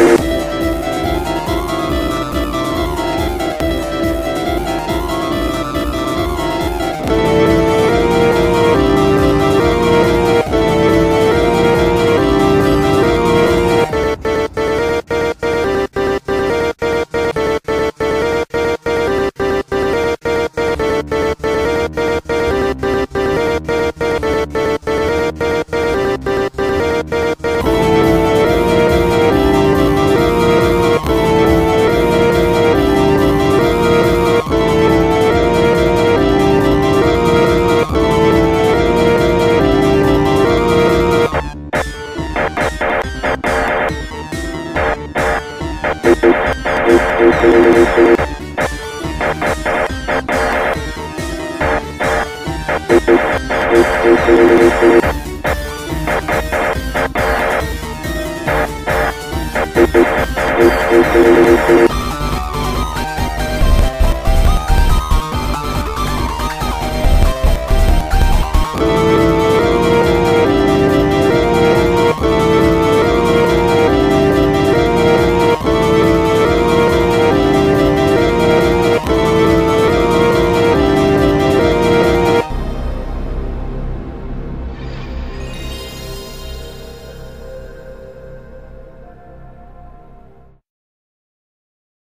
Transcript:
you. thank